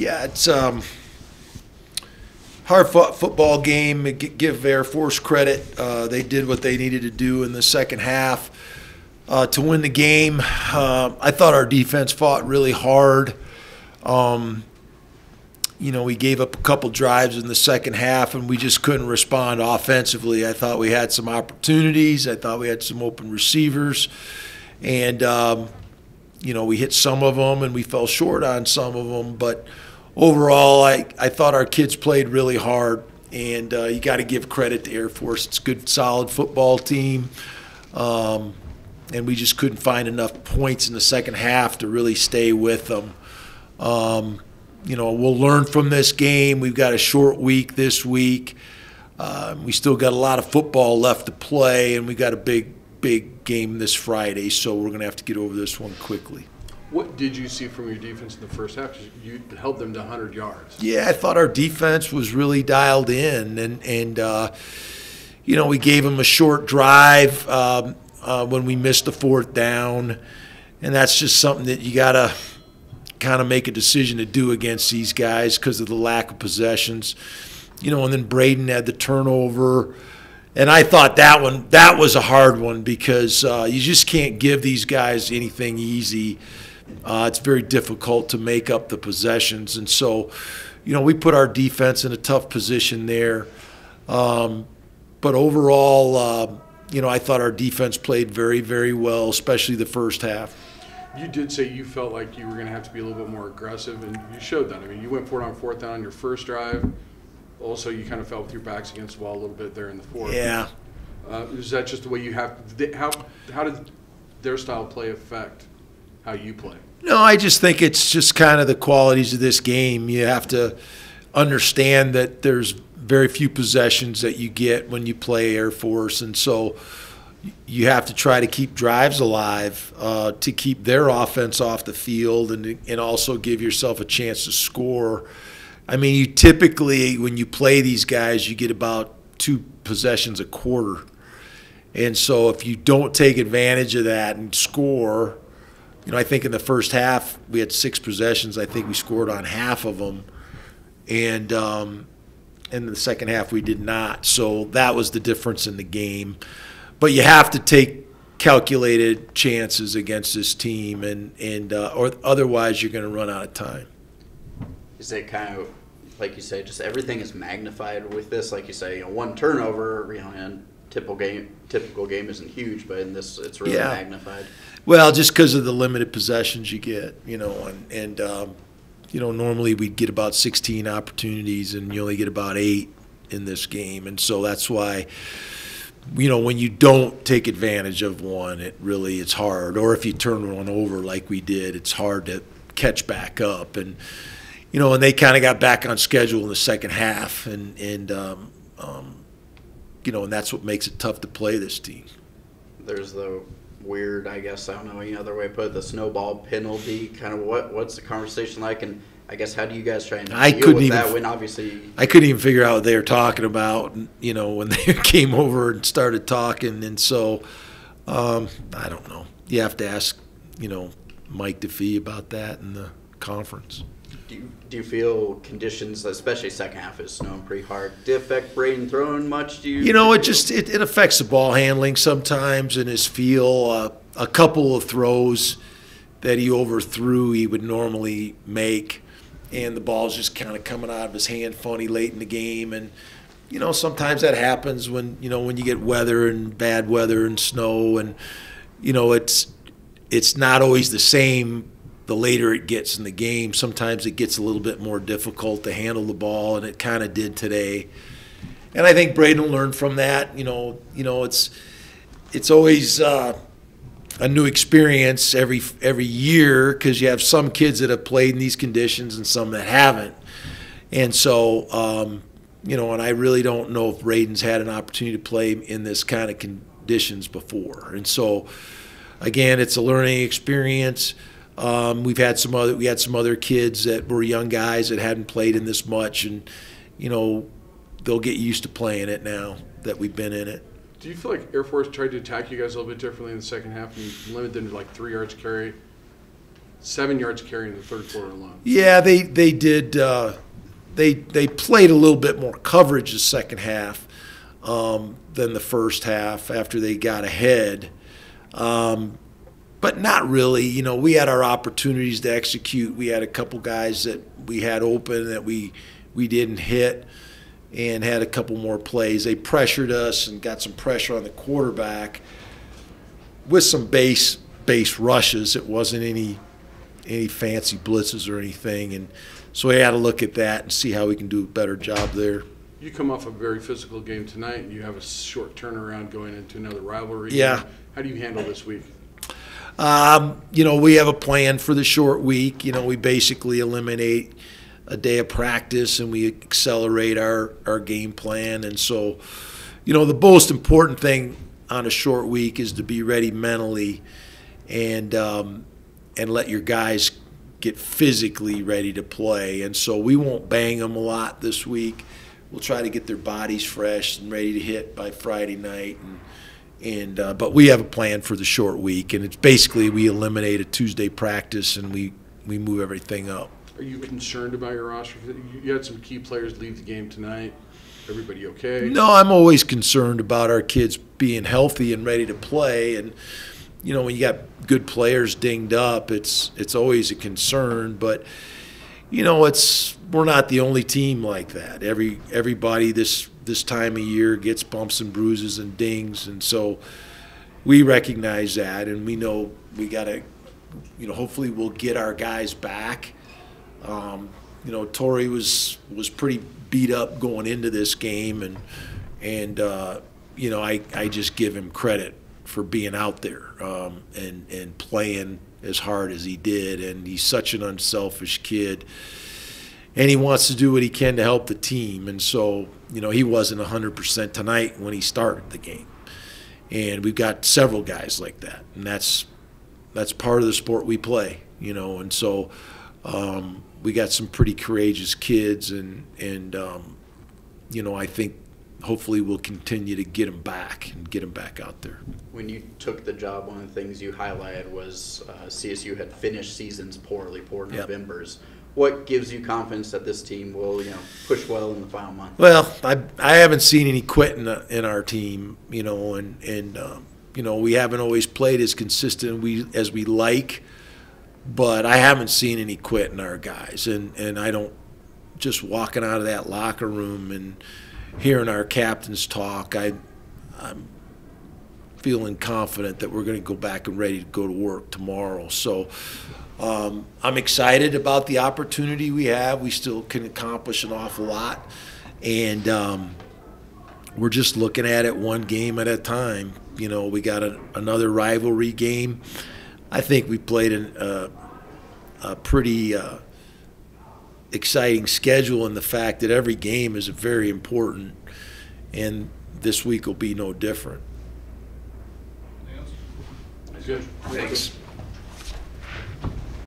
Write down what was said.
Yeah, it's um, hard fought football game. Give Air Force credit; uh, they did what they needed to do in the second half uh, to win the game. Uh, I thought our defense fought really hard. Um, you know, we gave up a couple drives in the second half, and we just couldn't respond offensively. I thought we had some opportunities. I thought we had some open receivers, and um, you know, we hit some of them, and we fell short on some of them. But overall, I I thought our kids played really hard, and uh, you got to give credit to Air Force. It's a good, solid football team. Um, and we just couldn't find enough points in the second half to really stay with them. Um, you know, we'll learn from this game. We've got a short week this week. Uh, we still got a lot of football left to play, and we got a big, big game this Friday. So we're going to have to get over this one quickly. What did you see from your defense in the first half? You held them to 100 yards. Yeah, I thought our defense was really dialed in, and and uh, you know we gave them a short drive um, uh, when we missed the fourth down, and that's just something that you gotta kind of make a decision to do against these guys because of the lack of possessions, you know. And then Brayden had the turnover, and I thought that one that was a hard one because uh, you just can't give these guys anything easy. Uh, it's very difficult to make up the possessions, and so, you know, we put our defense in a tough position there. Um, but overall, uh, you know, I thought our defense played very, very well, especially the first half. You did say you felt like you were going to have to be a little bit more aggressive, and you showed that. I mean, you went for it on fourth down on your first drive. Also, you kind of fell with your backs against the wall a little bit there in the fourth. Yeah. Uh, is that just the way you have? How how did their style play affect how you play? No, I just think it's just kind of the qualities of this game. You have to understand that there's very few possessions that you get when you play Air Force, and so you have to try to keep drives alive uh, to keep their offense off the field and and also give yourself a chance to score. I mean, you typically when you play these guys, you get about two possessions a quarter. And so if you don't take advantage of that and score, you know, I think in the first half we had six possessions. I think we scored on half of them, and um, in the second half we did not. So that was the difference in the game. But you have to take calculated chances against this team, and and uh, or otherwise you're going to run out of time. Is it kind of like you say, just everything is magnified with this? Like you say, you know, one turnover, you know, in typical game, typical game isn't huge, but in this, it's really Yeah. magnified. Well, just because of the limited possessions you get, you know, and, and um, you know, normally we'd get about 16 opportunities, and you only get about eight in this game, and so that's why, you know, when you don't take advantage of one, it really it's hard. Or if you turn one over like we did, it's hard to catch back up, and you know, and they kind of got back on schedule in the second half, and and um, um, you know, and that's what makes it tough to play this team. There's the weird, I guess, I don't know any other way to put it, the snowball penalty. Kind of what what's the conversation like, and I guess how do you guys try and I deal couldn't with even that when obviously I couldn't even figure out what they were talking about, you know, when they came over and started talking. And so, um, I don't know. You have to ask, you know, Mike DeFee about that in the conference. Do you, do you feel conditions, especially second half, is snowing pretty hard? Did it affect Brayden throwing much? Do you? You know, it just it, it affects the ball handling sometimes and his feel. Uh, a couple of throws that he overthrew, he would normally make, and the ball's just kind of coming out of his hand funny late in the game. And you know, sometimes that happens when you know when you get weather and bad weather and snow, and you know it's it's not always the same. The later it gets in the game, sometimes it gets a little bit more difficult to handle the ball, and it kind of did today and I think Brayden learned from that. You know, you know, it's it's always uh, a new experience every every year because you have some kids that have played in these conditions and some that haven't, and so um, you know, and I really don't know if Brayden's had an opportunity to play in this kind of conditions before, and so again, it's a learning experience. Um, we've had some other we had some other kids that were young guys that hadn't played in this much, and you know they'll get used to playing it now that we've been in it. Do you feel like Air Force tried to attack you guys a little bit differently in the second half and limited them to like three yards carry? seven yards carry in the third quarter alone. Yeah, they they did. Uh, they they played a little bit more coverage the second half um, than the first half after they got ahead, um, but not really. You know, we had our opportunities to execute. We had a couple guys that we had open that we we didn't hit, and had a couple more plays. They pressured us and got some pressure on the quarterback with some base base rushes. It wasn't any any fancy blitzes or anything, and so we had to look at that and see how we can do a better job there. You come off a very physical game tonight, and you have a short turnaround going into another rivalry. Yeah. How do you handle this week? Um, you know, we have a plan for the short week. You know, we basically eliminate a day of practice and we accelerate our, our game plan. And so, you know, the most important thing on a short week is to be ready mentally and um, and let your guys get physically ready to play. And so we won't bang them a lot this week. We'll try to get their bodies fresh and ready to hit by Friday night. And and uh, but we have a plan for the short week, and it's basically we eliminate a Tuesday practice and we we move everything up. Are you concerned about your roster? You had some key players leave the game tonight. Everybody okay? No, I'm always concerned about our kids being healthy and ready to play, and you know when you got good players dinged up, it's it's always a concern. But you know it's we're not the only team like that. Every everybody this this time of year gets bumps and bruises and dings, and so we recognize that, and we know we got to, you know, hopefully we'll get our guys back. Um, you know, Tory was was pretty beat up going into this game, and and uh, you know, I I just give him credit for being out there um, and and playing as hard as he did, and he's such an unselfish kid and he wants to do what he can to help the team. And so, you know, he wasn't 100% tonight when he started the game. And we've got several guys like that, and that's that's part of the sport we play, you know. And so, um, we got some pretty courageous kids, and and um, you know, I think hopefully we'll continue to get them back and get them back out there. When you took the job, one of the things you highlighted was uh, CSU had finished seasons poorly, poor Yep. What gives you confidence that this team will, you know, push well in the final month? Well, I I haven't seen any quitting in our team, you know, and and um, you know we haven't always played as consistent we as we like, but I haven't seen any quit in our guys, and and I don't just walking out of that locker room and hearing our captains talk, I I'm feeling confident that we're going to go back and ready to go to work tomorrow. So. Um, I'm excited about the opportunity we have. We still can accomplish an awful lot, and um, we're just looking at it one game at a time. You know, we got a, another rivalry game. I think we played an, uh, a pretty uh, exciting schedule and the fact that every game is very important, and this week will be no different. Thanks.